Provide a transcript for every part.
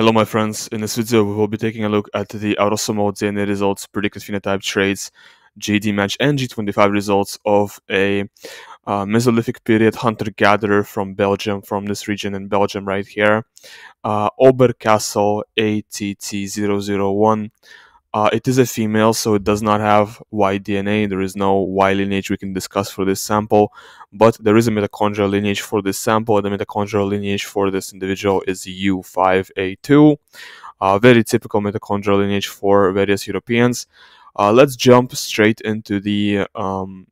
Hello my friends, in this video we will be taking a look at the Autosomal DNA results, predicted phenotype traits, GEDmatch and G25 results of a uh, Mesolithic period hunter-gatherer from Belgium, from this region in Belgium right here, uh, Oberkassel ATT001. Uh, it is a female, so it does not have Y DNA. There is no Y lineage we can discuss for this sample, but there is a mitochondrial lineage for this sample, and the mitochondrial lineage for this individual is U5A2. Uh, very typical mitochondrial lineage for various Europeans. Uh, let's jump straight into the um,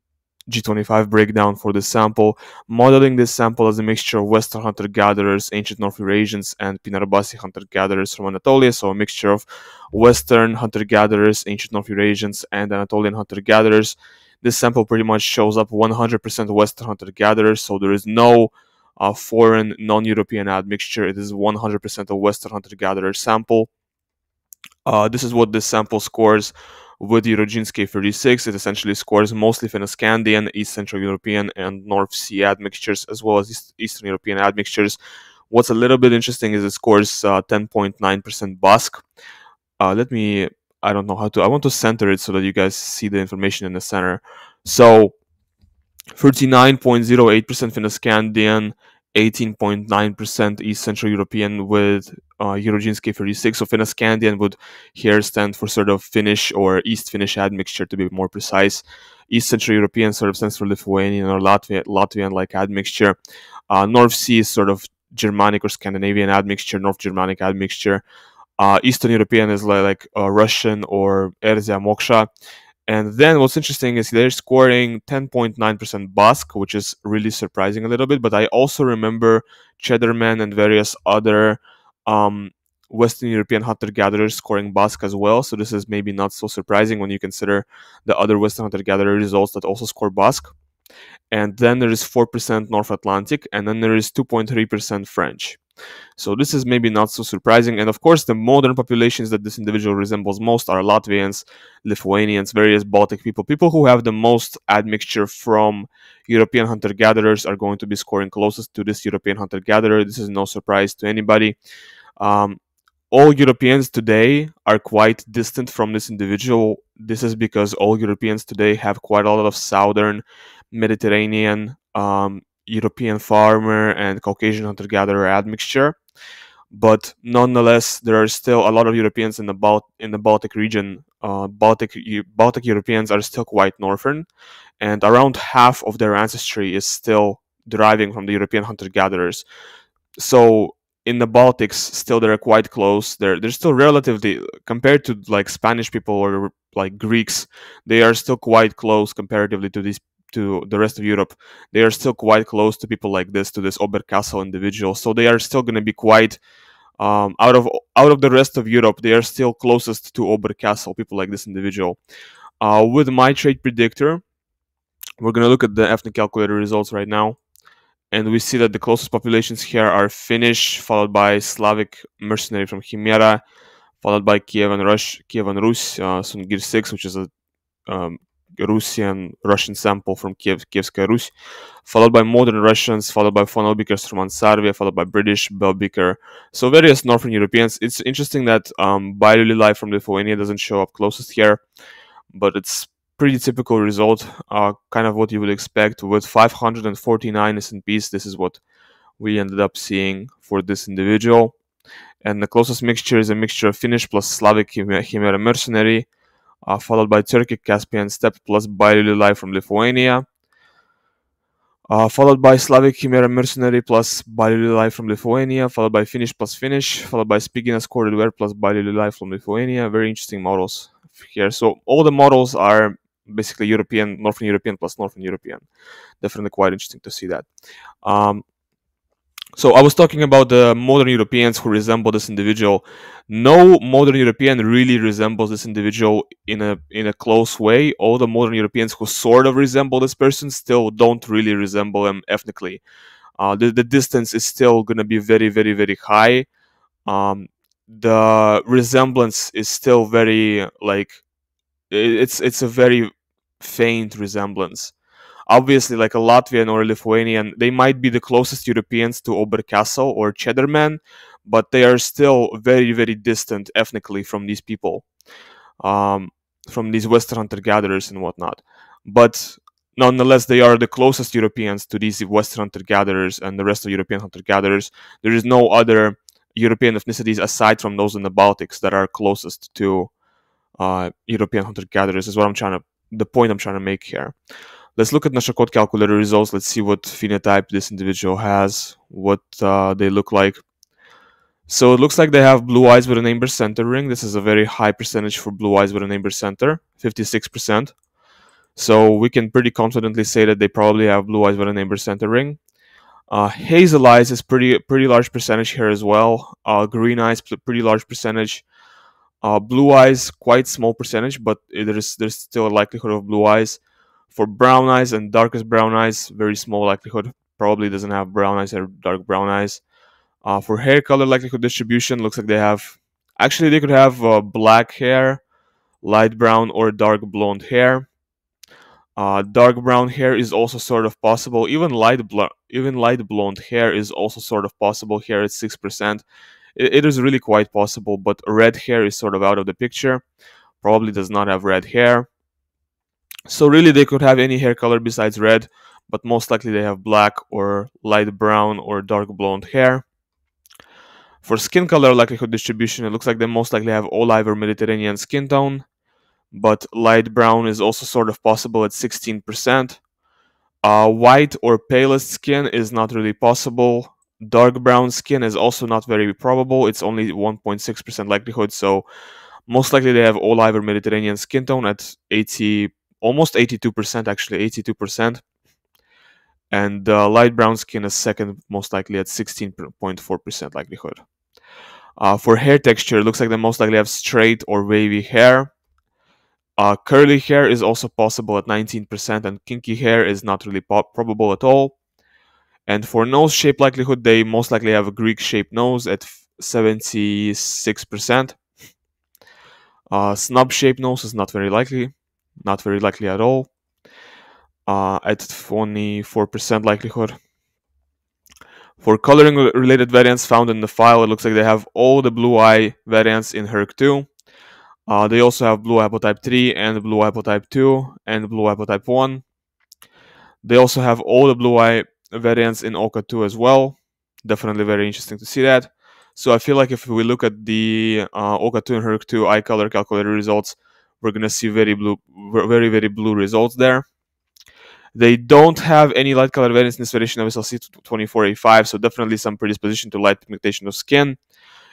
G25 breakdown for this sample, modeling this sample as a mixture of Western hunter-gatherers, ancient North Eurasians, and Pinarbasi hunter-gatherers from Anatolia, so a mixture of Western hunter-gatherers, ancient North Eurasians, and Anatolian hunter-gatherers. This sample pretty much shows up 100% Western hunter-gatherers, so there is no uh, foreign non-European admixture. It is 100% a Western hunter-gatherer sample. Uh, this is what this sample scores with Eurogenes K36, it essentially scores mostly Fennoscandian, East Central European, and North Sea admixtures, as well as East Eastern European admixtures. What's a little bit interesting is it scores 10.9% uh, Basque. Uh, let me, I don't know how to, I want to center it so that you guys see the information in the center. So 39.08% Fennoscandian, 18.9% East Central European with uh, Eurogenes K36. So Fennoscandian would here stand for sort of Finnish or East Finnish admixture to be more precise. East Central European sort of stands for Lithuanian or Latvian, Latvian like admixture. Uh, North Sea is sort of Germanic or Scandinavian admixture, North Germanic admixture. Uh, Eastern European is like, like uh, Russian or Erzya Moksha. And then what's interesting is they're scoring 10.9% Basque, which is really surprising a little bit. But I also remember Cheddar Man and various other um, Western European hunter gatherers scoring Basque as well. So this is maybe not so surprising when you consider the other Western hunter gatherer results that also score Basque. And then there is 4% North Atlantic, and then there is 2.3% French. So this is maybe not so surprising. And of course, the modern populations that this individual resembles most are Latvians, Lithuanians, various Baltic people. People who have the most admixture from European hunter-gatherers are going to be scoring closest to this European hunter-gatherer. This is no surprise to anybody. Um, all Europeans today are quite distant from this individual. This is because all Europeans today have quite a lot of southern Mediterranean um, European farmer and Caucasian hunter-gatherer admixture. But nonetheless, there are still a lot of Europeans in the Balt in the Baltic region. Uh, Baltic Baltic Europeans are still quite northern, and around half of their ancestry is still deriving from the European hunter-gatherers. So in the Baltics, still they're quite close. They're they're still relatively compared to like Spanish people or like Greeks, they are still quite close comparatively to these to the rest of Europe, they are still quite close to people like this, to this Oberkassel individual. So they are still going to be quite um, out of out of the rest of Europe. They are still closest to Oberkassel, people like this individual. Uh, with my trait predictor, we're going to look at the ethnic calculator results right now. And we see that the closest populations here are Finnish, followed by Slavic mercenary from Himera, followed by Kievan Rus, Kievan Rus, uh, Sungir 6, which is a um, Russian Russian sample from Kiev, Kievskaya Rus, followed by modern Russians, followed by Funnelbeakers from Ansarve, followed by British, Bell Beaker. So various Northern Europeans. It's interesting that um, Life from Lithuania doesn't show up closest here, but it's pretty typical result, uh, kind of what you would expect with 549 SNPs. This is what we ended up seeing for this individual. And the closest mixture is a mixture of Finnish plus Slavic Himera mercenary, uh, followed by Turkic Caspian steppe plus Bailuli from Lithuania, uh, followed by Slavic Himera Mercenary plus Bailuli from Lithuania, followed by Finnish plus Finnish, followed by Spiginas Corded Ware plus Bailuli Life from Lithuania. Very interesting models here. So all the models are basically European, Northern European plus Northern European. Definitely quite interesting to see that. Um, so I was talking about the modern Europeans who resemble this individual. No modern European really resembles this individual in a in a close way. All the modern Europeans who sort of resemble this person still don't really resemble him ethnically. Uh, the, the distance is still going to be very, very, very high. Um, the resemblance is still very like it's it's a very faint resemblance obviously like a Latvian or a Lithuanian, they might be the closest Europeans to Oberkassel or Cheddar Man, but they are still very, very distant ethnically from these people, um, from these Western hunter gatherers and whatnot. But nonetheless, they are the closest Europeans to these Western hunter gatherers and the rest of European hunter gatherers. There is no other European ethnicities aside from those in the Baltics that are closest to uh, European hunter gatherers. Is what I'm trying to the point I'm trying to make here. Let's look at Nash code calculator results. Let's see what phenotype this individual has, what uh, they look like. So it looks like they have blue eyes with an amber center ring. This is a very high percentage for blue eyes with an amber center, 56%. So we can pretty confidently say that they probably have blue eyes with an amber center ring. Uh, hazel eyes is pretty pretty large percentage here as well. Uh, green eyes pretty large percentage. Uh, blue eyes quite small percentage, but there's there's still a likelihood of blue eyes. For brown eyes and darkest brown eyes, very small likelihood. Probably doesn't have brown eyes or dark brown eyes. Uh, for hair color likelihood distribution, looks like they have. Actually, they could have uh, black hair, light brown, or dark blonde hair. Uh, dark brown hair is also sort of possible. Even light even light blonde hair is also sort of possible here at six percent. It, it is really quite possible, but red hair is sort of out of the picture. Probably does not have red hair. So really, they could have any hair color besides red, but most likely they have black or light brown or dark blonde hair. For skin color likelihood distribution, it looks like they most likely have olive or Mediterranean skin tone, but light brown is also sort of possible at 16%. Uh, white or palest skin is not really possible. Dark brown skin is also not very probable. It's only 1.6% likelihood, so most likely they have olive or Mediterranean skin tone at 80, almost 82%, actually 82%. And uh, light brown skin is second most likely at 16.4% likelihood. Uh, for hair texture, looks like they most likely have straight or wavy hair. Uh, curly hair is also possible at 19%, and kinky hair is not really probable at all. And for nose shape likelihood, they most likely have a Greek shaped nose at 76%. Uh, snub shaped nose is not very likely, not very likely at all, uh, at 24% likelihood. For coloring related variants found in the file, it looks like they have all the blue eye variants in HERC2. Uh, they also have blue haplotype 3 and blue haplotype 2 and blue haplotype 1. They also have all the blue eye variants in OCA2 as well. Definitely very interesting to see that. So I feel like if we look at the uh, OCA2 and HERC2 eye color calculator results, we're going to see very blue, very, very blue results there. They don't have any light color variants in this variation of SLC24A5, so definitely some predisposition to light pigmentation of skin.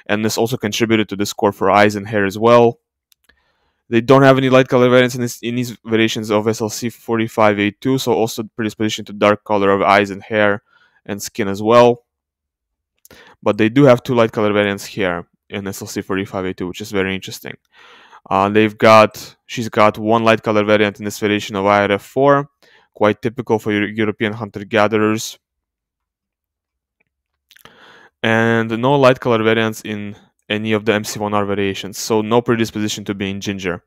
And this also contributed to the score for eyes and hair as well. They don't have any light color variants in, this, in these variations of SLC45A2, so also predisposition to dark color of eyes and hair and skin as well. But they do have two light color variants here in SLC45A2, which is very interesting. Uh, they've got, she's got one light color variant in this variation of IRF4, quite typical for European hunter-gatherers. And no light color variants in any of the MC1R variations, so no predisposition to being ginger.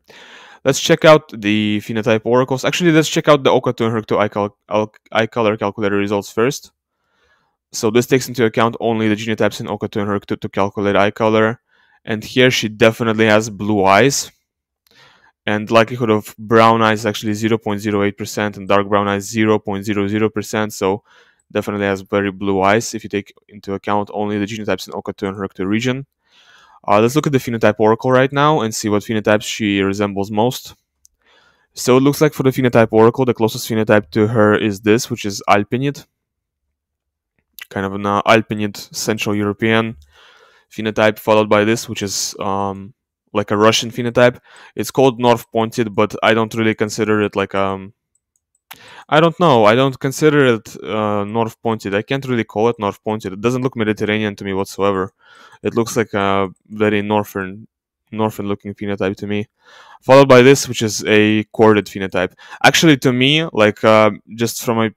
Let's check out the phenotype oracles. Actually, let's check out the OCA2 and HERC2 eye, cal eye color calculator results first. So this takes into account only the genotypes in OCA2 and HERC2 to calculate eye color. And here she definitely has blue eyes. And likelihood of brown eyes actually 0.08% and dark brown eyes 0.00%. So definitely has very blue eyes if you take into account only the genotypes in OCA2 and HERC2 region. Uh, let's look at the phenotype oracle right now and see what phenotypes she resembles most. So it looks like for the phenotype oracle, the closest phenotype to her is this, which is Alpinid. Kind of an uh, Alpinid Central European phenotype, followed by this, which is um, like a Russian phenotype. It's called North Pointed, but I don't really consider it like um, I don't know. I don't consider it uh, north pointed. I can't really call it north pointed. It doesn't look Mediterranean to me whatsoever. It looks like a very northern, northern looking phenotype to me. Followed by this, which is a corded phenotype. Actually, to me, like uh, just from a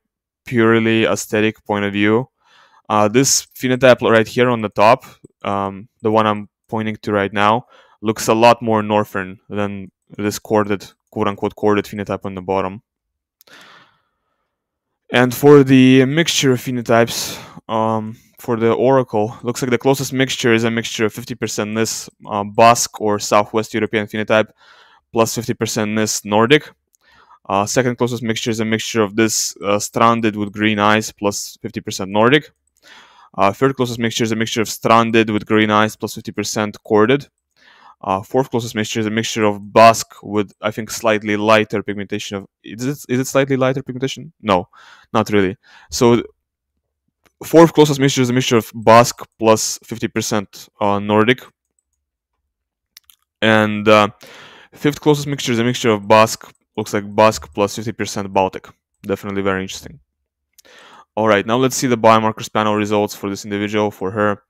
purely aesthetic point of view, uh, this phenotype right here on the top, um, the one I'm pointing to right now, looks a lot more northern than this corded, quote unquote, corded phenotype on the bottom. And for the mixture of phenotypes, um, for the Oracle, looks like the closest mixture is a mixture of 50% NIS uh, Basque or Southwest European phenotype plus 50% NIS Nordic. Uh, second closest mixture is a mixture of this uh, stranded with green eyes plus 50% Nordic. Uh, third closest mixture is a mixture of stranded with green eyes plus 50% corded. Uh, fourth closest mixture is a mixture of Basque with, I think, slightly lighter pigmentation. Of is it is it slightly lighter pigmentation? No, not really. So fourth closest mixture is a mixture of Basque plus 50% uh, Nordic, and uh, fifth closest mixture is a mixture of Basque. Looks like Basque plus 50% Baltic. Definitely very interesting. All right, now let's see the biomarkers panel results for this individual. For her,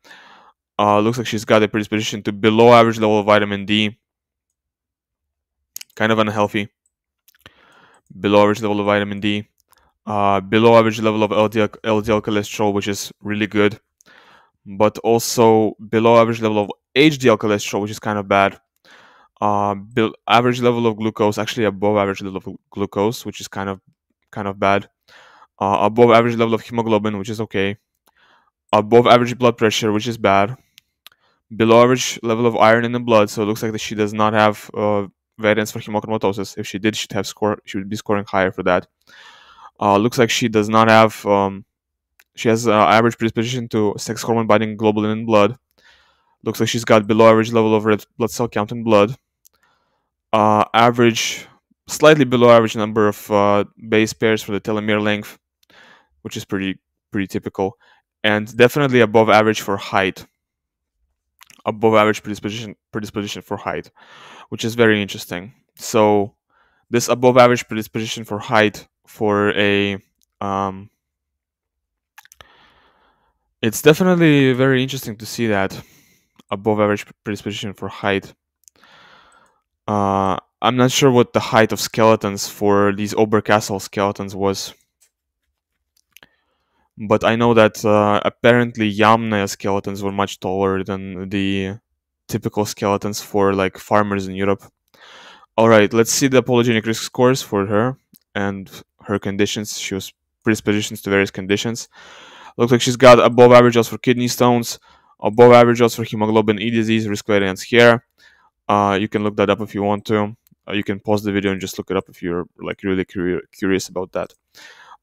uh, looks like she's got a predisposition to below average level of vitamin D. Kind of unhealthy. Below average level of vitamin D. Uh, below average level of LDL, LDL cholesterol, which is really good. But also below average level of HDL cholesterol, which is kind of bad. Uh, average level of glucose, actually above average level of glucose, which is kind of kind of bad. Uh, above average level of hemoglobin, which is okay above average blood pressure, which is bad. Below average level of iron in the blood, so it looks like that she does not have uh, for hemochromatosis. If she did, she'd have score. She would be scoring higher for that. Uh, looks like she does not have. Um, she has uh, average predisposition to sex hormone binding globulin in blood. Looks like she's got below average level of red blood cell count in blood. Uh, average, slightly below average number of uh, base pairs for the telomere length, which is pretty pretty typical and definitely above average for height. Above average predisposition predisposition for height which is very interesting. So this above average predisposition for height for a um, it's definitely very interesting to see that above average predisposition for height. Uh, i'm not sure what the height of skeletons for these oberkassel skeletons was but I know that uh, apparently Yamnaya skeletons were much taller than the typical skeletons for like farmers in Europe. All right, let's see the polygenic risk scores for her and her conditions. She was predispositions to various conditions. Looks like she's got above average odds for kidney stones, above average odds for hemoglobin E disease, risk variance here. Uh, you can look that up if you want to. Uh, you can pause the video and just look it up if you're like really curious about that.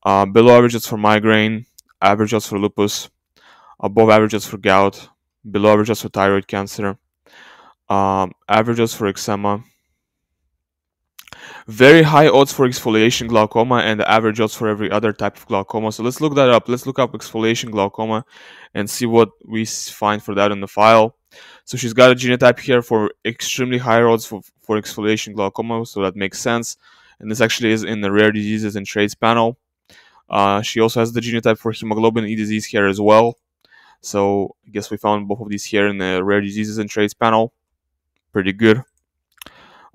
Uh, below average odds for migraine, average odds for lupus, above average odds for gout, below average odds for thyroid cancer, um, for eczema, very high odds for exfoliation glaucoma and the average odds for every other type of glaucoma. So let's look that up. Let's look up exfoliation glaucoma and see what we find for that in the file. So she's got a genotype here for extremely high odds for, for exfoliation glaucoma, so that makes sense. And this actually is in the rare diseases and traits panel. Uh, she also has the genotype for hemoglobin E disease here as well. So I guess we found both of these here in the rare diseases and traits panel. Pretty good.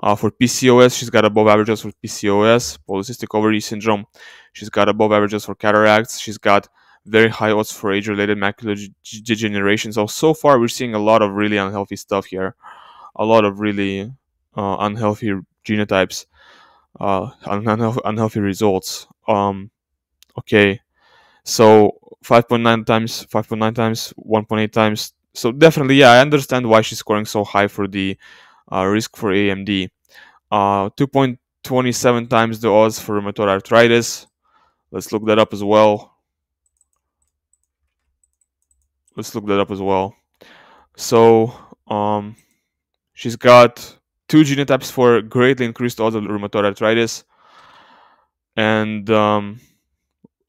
Uh, for PCOS, she's got above averages for PCOS, polycystic ovary syndrome. She's got above averages for cataracts. She's got very high odds for age-related macular degeneration. So so far, we're seeing a lot of really unhealthy stuff here, a lot of really uh, unhealthy genotypes, uh, unhealthy, results. Um, okay. So 5.9 times 5.9 times 1.8 times. So definitely yeah i understand why she's scoring so high for the uh, risk for amd uh, 2.27 times the odds for rheumatoid arthritis. Let's look that up as well. Let's look that up as well. So um, she's got two genotypes for greatly increased odds of rheumatoid arthritis. And um,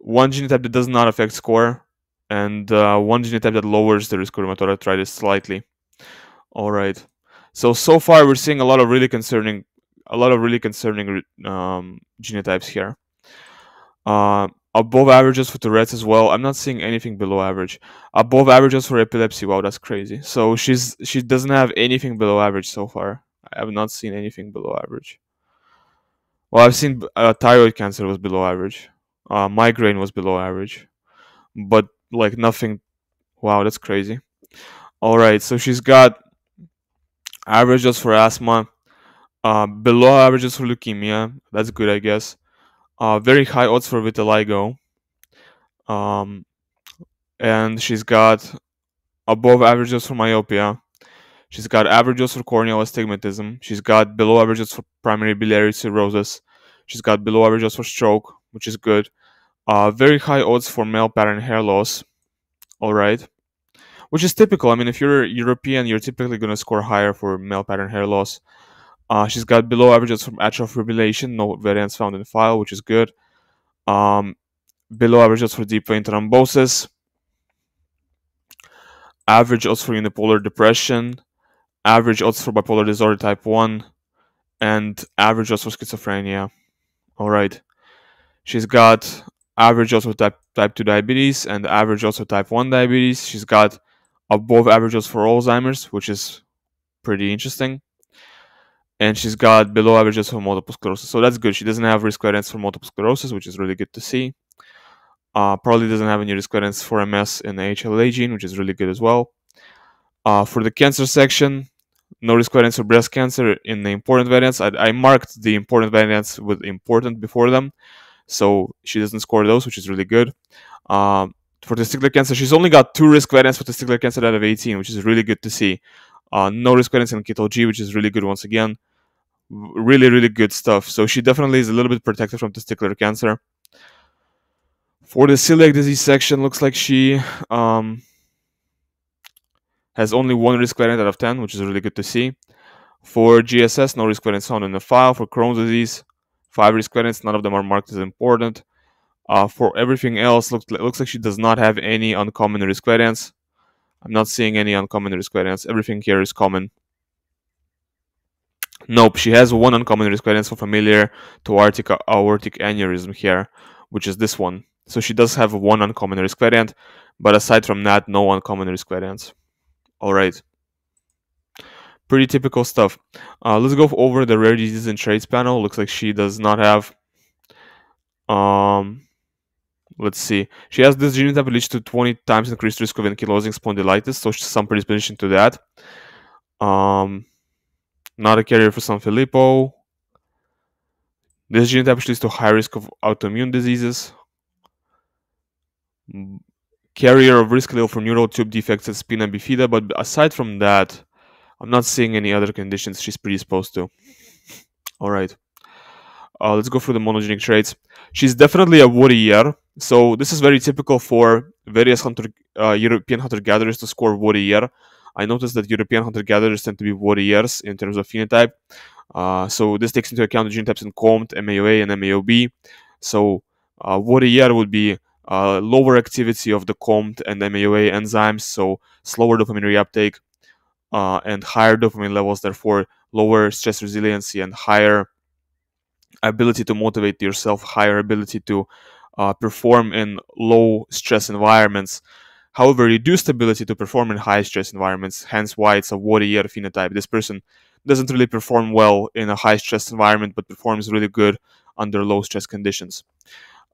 one genotype that does not affect score, and uh, one genotype that lowers the risk of rheumatoid arthritis slightly. All right. So so far we're seeing a lot of really concerning, a lot of really concerning um, genotypes here. Uh, above averages for Tourette's as well. I'm not seeing anything below average. Above averages for epilepsy. Wow, that's crazy. So she's she doesn't have anything below average so far. I have not seen anything below average. Well, I've seen uh, thyroid cancer was below average. Uh, migraine was below average, but like nothing. Wow, that's crazy. All right, so she's got averages for asthma, uh, below averages for leukemia. That's good, I guess. Uh, very high odds for vitiligo. Um, and she's got above average dose for myopia. She's got average dose for corneal astigmatism. She's got below average dose for primary biliary cirrhosis. She's got below average dose for stroke, which is good. Uh, very high odds for male pattern hair loss. All right. Which is typical. I mean, if you're European, you're typically going to score higher for male pattern hair loss. Uh, she's got below averages from atrial fibrillation, no variants found in the file, which is good. Um, below averages for deep vein thrombosis. Average odds for unipolar depression. Average odds for bipolar disorder type 1. And average odds for schizophrenia. All right. She's got average also type type 2 diabetes and average also type 1 diabetes. She's got above average odds for Alzheimer's, which is pretty interesting. And she's got below average odds for multiple sclerosis. So that's good. She doesn't have risk variance for multiple sclerosis, which is really good to see. Uh, probably doesn't have any risk variance for MS in the HLA gene, which is really good as well. Uh, for the cancer section, no risk variants for breast cancer in the important variants. I, I marked the important variants with important before them so she doesn't score those, which is really good. Um, for testicular cancer, she's only got two risk variants for testicular cancer out of 18, which is really good to see. Uh, no risk variants in KITL G, which is really good once again. Really, really good stuff. So she definitely is a little bit protected from testicular cancer. For the celiac disease section, looks like she um, has only one risk variant out of 10, which is really good to see. For GSS, no risk variants found in the file. For Crohn's disease, five risk variants. None of them are marked as important. Uh, for everything else, looks like, looks like she does not have any uncommon risk variants. I'm not seeing any uncommon risk variants. Everything here is common. Nope, she has one uncommon risk variance for familiar to aortic, aortic aneurysm here, which is this one. So she does have one uncommon risk variant, but aside from that, no uncommon risk variants. All right pretty typical stuff. Uh, let's go over the rare diseases and traits panel. Looks like she does not have. Um, let's see. She has this genotype leads to 20 times increased risk of ankylosing spondylitis, so some predisposition to that. Um, not a carrier for Sanfilippo. This genotype leads to high risk of autoimmune diseases. Carrier of risk allele for neural tube defects at spina bifida, but aside from that, I'm not seeing any other conditions she's predisposed to. All right. Uh, let's go through the monogenic traits. She's definitely a warrior. So this is very typical for various hunter, uh, European hunter-gatherers to score warrior. I noticed that European hunter-gatherers tend to be warriors in terms of phenotype. Uh, so this takes into account the genotypes in COMT, MAOA, and MAOB. So uh, warrior would be uh, lower activity of the COMT and MAOA enzymes, so slower dopamine reuptake, uh, and higher dopamine levels, therefore lower stress resiliency and higher ability to motivate yourself, higher ability to uh, perform in low stress environments. However, reduced ability to perform in high stress environments, hence why it's a warrior phenotype. This person doesn't really perform well in a high stress environment, but performs really good under low stress conditions.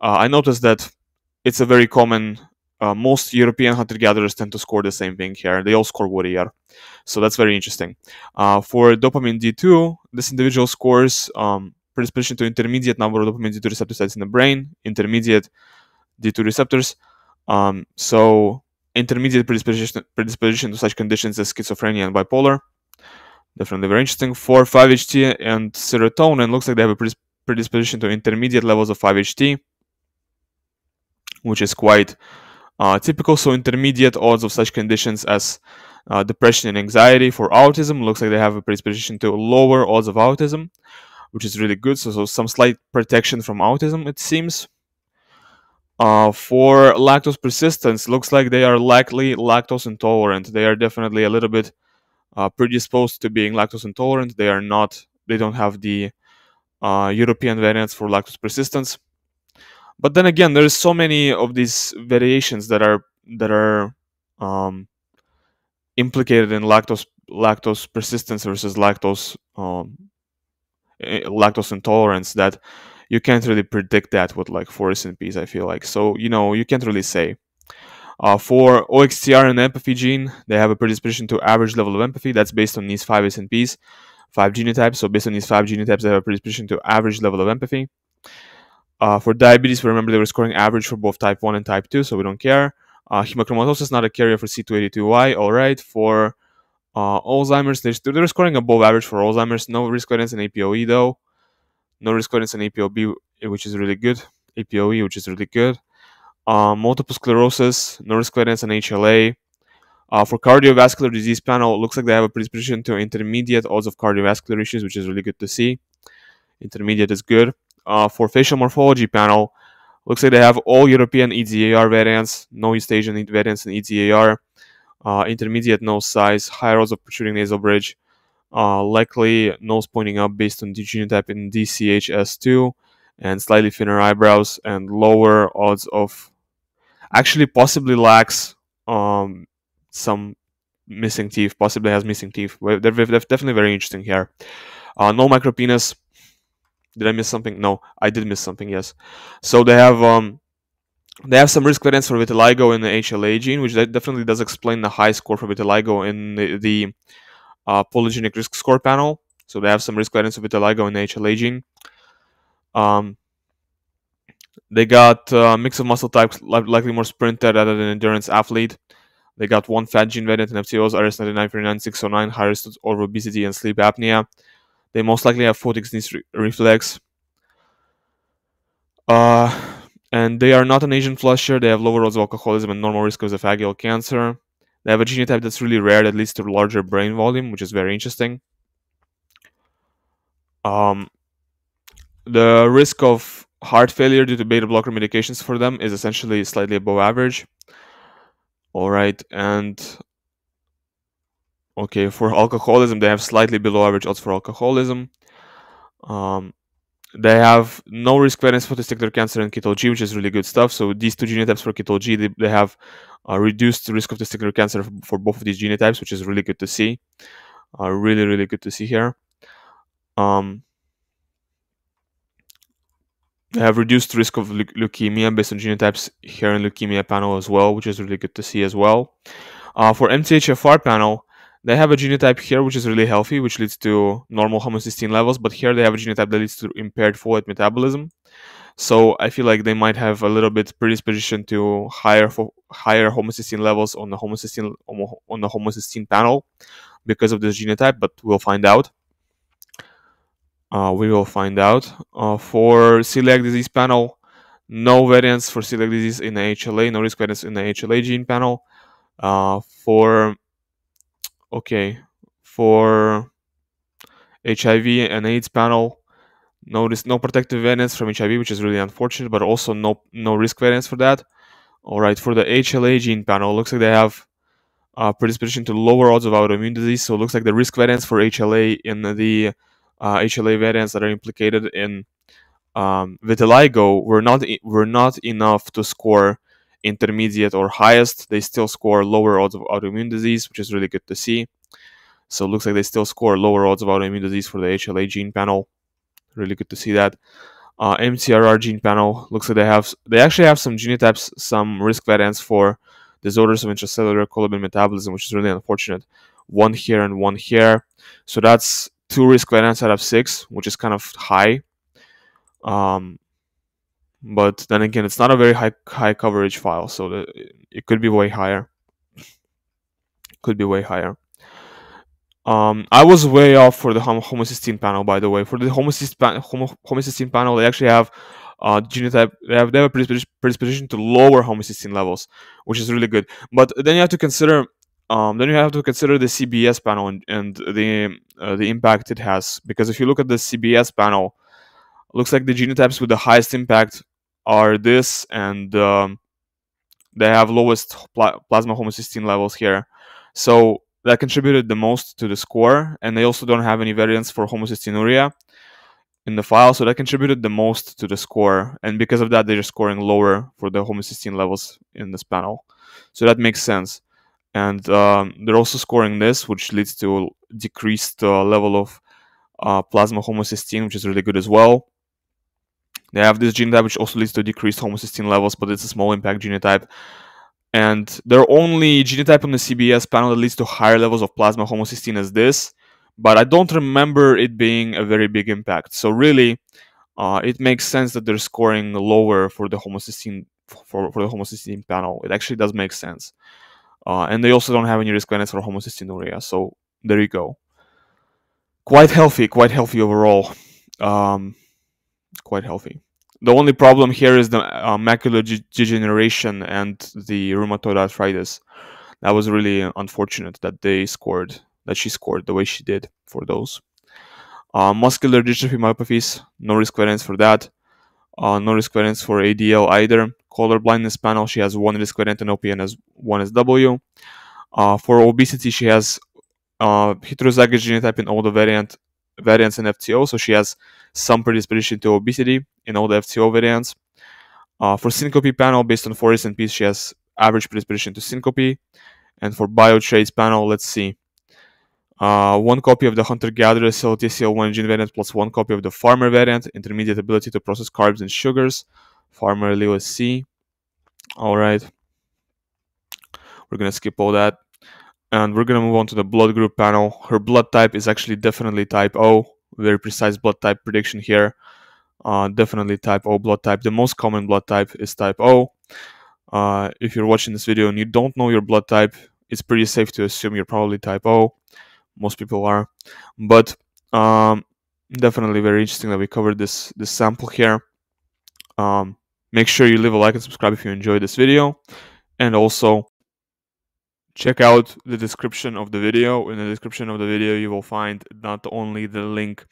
Uh, I noticed that it's a very common uh, most European hunter gatherers tend to score the same thing here. They all score warrior. So that's very interesting. Uh, for dopamine D2, this individual scores um, predisposition to intermediate number of dopamine D2 receptor sites in the brain, intermediate D2 receptors. Um, so intermediate predisposition, predisposition to such conditions as schizophrenia and bipolar. Definitely very interesting. For 5-HT and serotonin, looks like they have a predisposition to intermediate levels of 5-HT, which is quite uh, typical, so intermediate odds of such conditions as uh, depression and anxiety for autism looks like they have a predisposition to lower odds of autism, which is really good. So, so some slight protection from autism, it seems. Uh, for lactose persistence, looks like they are likely lactose intolerant. They are definitely a little bit uh, predisposed to being lactose intolerant. They are not. They don't have the uh, European variants for lactose persistence but then again there's so many of these variations that are that are um, implicated in lactose lactose persistence versus lactose um, eh, lactose intolerance that you can't really predict that with like four SNPs. I feel like so you know you can't really say. Uh, for OXTR and empathy gene, they have a predisposition to average level of empathy. That's based on these five SNPs, five genotypes. So based on these five genotypes, they have a predisposition to average level of empathy. Uh, for diabetes, we remember they were scoring average for both type 1 and type 2, so we don't care. Uh, hemochromatosis not a carrier for C282Y. All right. For uh, Alzheimer's, they're, they're scoring above average for Alzheimer's. No risk variance in APOE though. No risk variance in APOB, which is really good. APOE, which is really good. Uh, multiple sclerosis, no risk variance in HLA. Uh, for cardiovascular disease panel, looks like they have a predisposition to intermediate odds of cardiovascular issues, which is really good to see. Intermediate is good. Uh, for facial morphology panel, looks like they have all European EDAR variants, no East Asian variants in EDAR. Uh, intermediate nose size, high odds of protruding nasal bridge, uh, likely nose pointing up based on the genotype in DCHS2, and slightly thinner eyebrows, and lower odds of actually possibly lacks um, some missing teeth, possibly has missing teeth. They're definitely very interesting here. Uh, no micropenis. Did I miss something? No, I did miss something. Yes. So they have um, they have some risk variance for vitiligo in the HLA gene, which definitely does explain the high score for vitiligo in the, the uh, polygenic risk score panel. So they have some risk variance for vitiligo in the HLA gene. Um, they got a uh, mix of muscle types, likely more sprinter rather than endurance athlete. They got one fat gene variant in FTOs, RS9939609, high risk of obesity and sleep apnea. They most likely have photic sneeze re- reflex. Uh, and they are not an Asian flusher. They have lower odds of alcoholism and normal risk of esophageal cancer. They have a genotype that's really rare that leads to larger brain volume, which is very interesting. Um, the risk of heart failure due to beta blocker medications for them is essentially slightly above average. All right, and okay, for alcoholism, they have slightly below average odds for alcoholism. Um, they have no risk variance for testicular cancer and G, which is really good stuff. So these two genotypes for G, they, they have reduced risk of testicular cancer for both of these genotypes, which is really good to see. Uh, really, really good to see here. Um, they have reduced risk of le- leukemia based on genotypes here in leukemia panel as well, which is really good to see as well. Uh, for MTHFR panel, they have a genotype here which is really healthy, which leads to normal homocysteine levels, but here they have a genotype that leads to impaired folate metabolism. So I feel like they might have a little bit predisposition to higher higher homocysteine levels on the homocysteine on the homocysteine panel because of this genotype, but we'll find out. Uh, we will find out. Uh, for celiac disease panel, no variants for celiac disease in the HLA, no risk variants in the HLA gene panel. Uh, for okay for HIV and AIDS panel. Notice no protective variants from HIV, which is really unfortunate, but also no no risk variants for that. All right, for the HLA gene panel, looks like they have predisposition to lower odds of autoimmune disease. So it looks like the risk variants for HLA in the uh, HLA variants that are implicated in um, vitiligo were not were not enough to score intermediate or highest, they still score lower odds of autoimmune disease, which is really good to see. So it looks like they still score lower odds of autoimmune disease for the HLA gene panel. Really good to see that. Uh, MTHFR gene panel looks like they have they actually have some genotypes, some risk variants for disorders of intracellular collagen metabolism, which is really unfortunate. One here and one here. So that's two risk variants out of six, which is kind of high. Um, but then again, it's not a very high high coverage file, so the, it could be way higher. Could be way higher. Um, I was way off for the hom- homocysteine panel, by the way. For the homocysteine, homo- homocysteine panel, they actually have uh, genotype. They have, they have a predisposition to lower homocysteine levels, which is really good. But then you have to consider. Um, then you have to consider the CBS panel and, and the uh, the impact it has. Because if you look at the CBS panel, looks like the genotypes with the highest impact are this, and um, they have lowest pla- plasma homocysteine levels here. So that contributed the most to the score, and they also don't have any variants for homocystinuria in the file, so that contributed the most to the score. And because of that, they're scoring lower for the homocysteine levels in this panel. So that makes sense. And um, they're also scoring this, which leads to decreased uh, level of uh, plasma homocysteine, which is really good as well. They have this genotype which also leads to decreased homocysteine levels, but it's a small impact genotype. And their only genotype on the CBS panel that leads to higher levels of plasma homocysteine is this, but I don't remember it being a very big impact. So really, uh, it makes sense that they're scoring lower for the homocysteine for, for the homocysteine panel. It actually does make sense. Uh, and they also don't have any risk variance for homocystinuria. So there you go. Quite healthy, quite healthy overall. Um, quite healthy. The only problem here is the uh, macular degeneration and the rheumatoid arthritis. That was really unfortunate that they scored, that she scored the way she did for those. Uh, muscular dystrophy myopathies, no risk variance for that. Uh, no risk variance for ADL either. Color blindness panel, she has one risk variant and OPN as one SW. Uh, for obesity, she has uh, heterozygous genotype in all the variant variants in FTO, so she has some predisposition to obesity in all the FTO variants. Uh, for syncope panel, based on 4 and Ps, she has average predisposition to syncope. And for biotrace panel, let's see. Uh, one copy of the hunter-gatherer CLTCL1 gene variant plus one copy of the farmer variant, intermediate ability to process carbs and sugars. Farmer Lewis C. All right. We're going to skip all that. And we're going to move on to the blood group panel. Her blood type is actually definitely type O. Very precise blood type prediction here. Uh, definitely type O blood type. The most common blood type is type O. Uh, if you're watching this video and you don't know your blood type, it's pretty safe to assume you're probably type O. Most people are. But um, definitely very interesting that we covered this, this sample here. Um, make sure you leave a like and subscribe if you enjoyed this video. And also, check out the description of the video. In the description of the video, you will find not only the link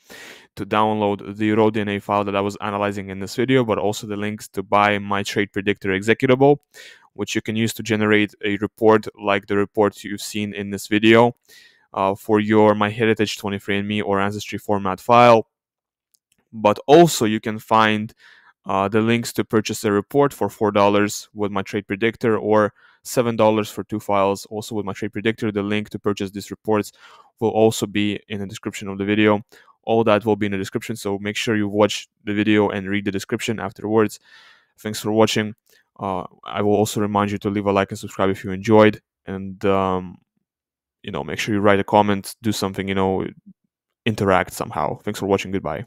to download the raw DNA file that I was analyzing in this video, but also the links to buy my trait predictor executable, which you can use to generate a report like the report you've seen in this video uh, for your MyHeritage 23andMe or Ancestry format file. But also, you can find uh, the links to purchase a report for $4 with my trait predictor or $7 for two files also with my trait predictor. The link to purchase these reports will also be in the description of the video. All that will be in the description, so make sure you watch the video and read the description afterwards. Thanks for watching. Uh, I will also remind you to leave a like and subscribe if you enjoyed, and um, you know, make sure you write a comment, do something, you know, interact somehow. Thanks for watching. Goodbye.